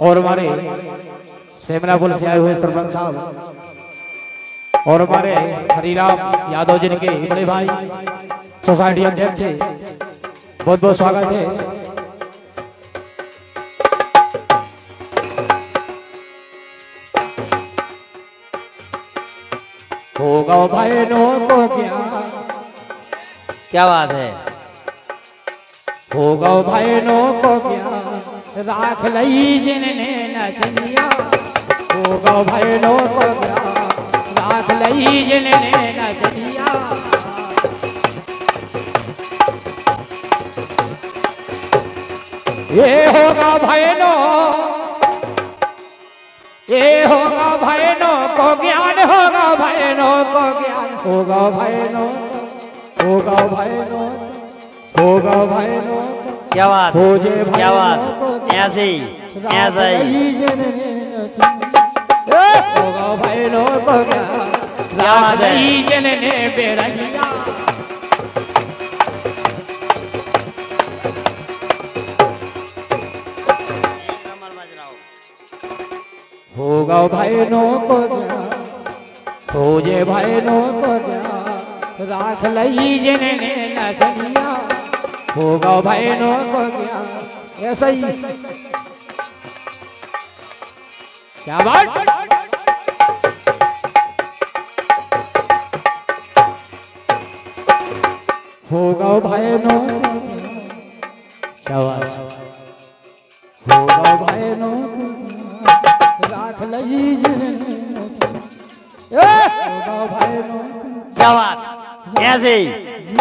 और हमारे सेमनापुर से आए हुए सरपंच साहब। और हमारे हरिराम यादव जी के बड़े भाई सोसाइटी अध्यक्ष बहुत बहुत स्वागत है। होगा भाई नो को क्या? क्या बात है? होगा भाई नो को क्या? राख लई जिनने नचनिया होगा भाई नो को राख लई जिनने नचनिया ये होगा भयनो ये होगा भयनो को ज्ञान होगा भयनो को ज्ञान होगा भयनो होगा भयनो होगा भयनो क्या बात? क्या बात? ऐसे ही ऐसा ही। होगा क्या बात है? होगा भयनो को हो जे भयनो को राख लई जिनने नचनिया होगा को ज्ञान ऐसा ही क्या बात? होगा ज्ञान। क्या बात? होगा को ज्ञान। राख लई होगा भयनो को क्या बात? ऐसे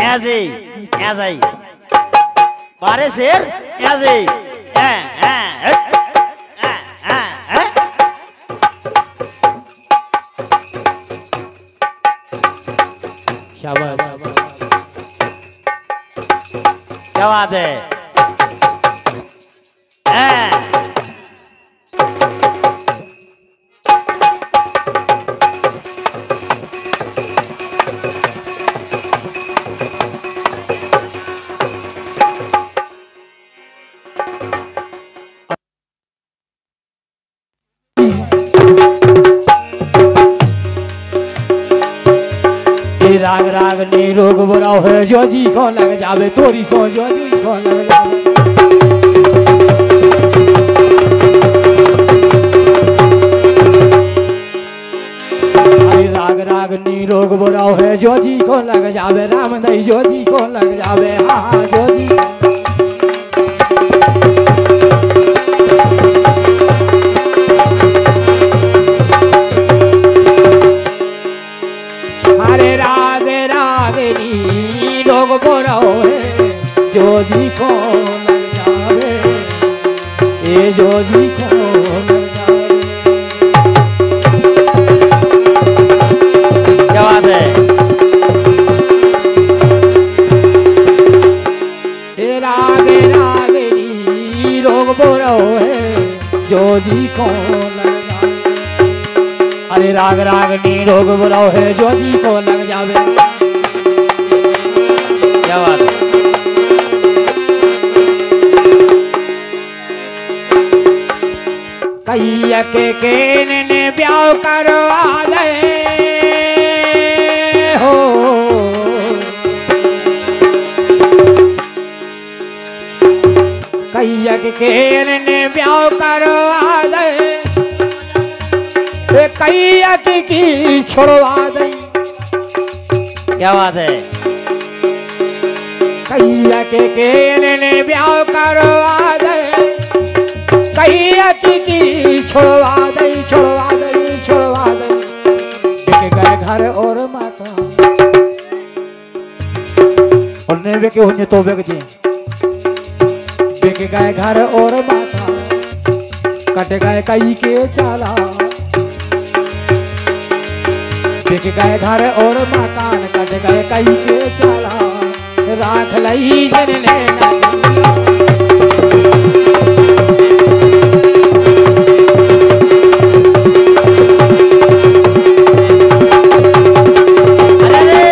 ऐसे ऐसा बारे शेर ऐसे। शाबाश क्या बात हैं। राग राग ने रोग बुरा हो, जो जी को लग जावे, तोरी सो जो जी को लग जावे। राग राग नी रोग बुरा हो, जो जी को लग जावे, राम दई, जो जी को लग जावे हाँ जो है जो जी को लग जावे, ए जो को क्या बात है? राग राग है जो को लग जावे। अरे राग राग नी लोग बोलो है जो जी को लग जावे। के ने ब्याह करवा दे। ए कैया की की छोड़वा दे। क्या बात है? कैया के केन ने ब्याह करवा दे। कैया की की छोड़वा दे छोड़वा दे छोड़वा दे। बिक गए घर और माता। और ने बेके होने तो बेक जी? बिक गए घर और माता कट गए कई के चाला बिक गए घर और मकान कट गए कई के चाला राख लई अरे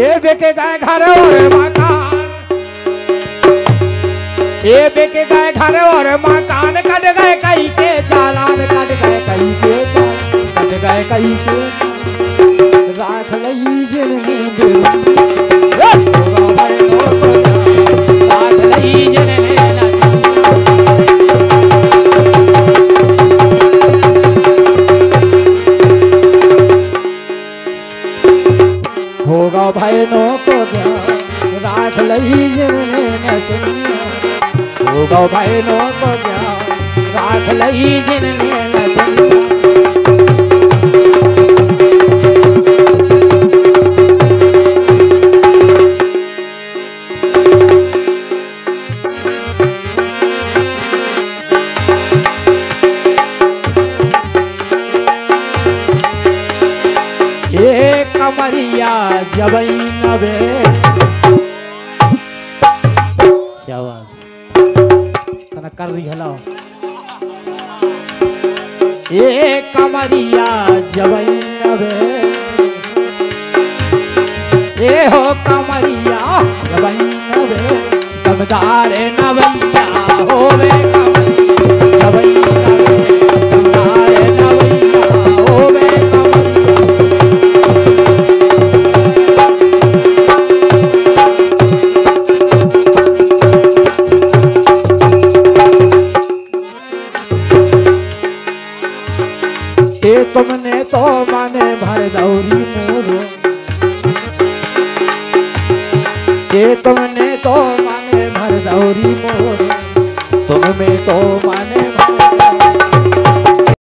ये बेके गए घर और ये बेके गए घर और मकान कट गए कई के चालान कट गए कई के कट गए कई के राख लई राख होगा भाई नो को राख लई को ध्यान राख लई जिनने न सुनिया ए कमरिया जबई नबे शाबाश तना कर रही हलो ए कमरिया जबई नबे ए हो कमरिया जबई नबे दमदार नवैया होवे। दौरी मोरो ये तो तुमने तो माने भर दौरी मोरो। तुम में तो माने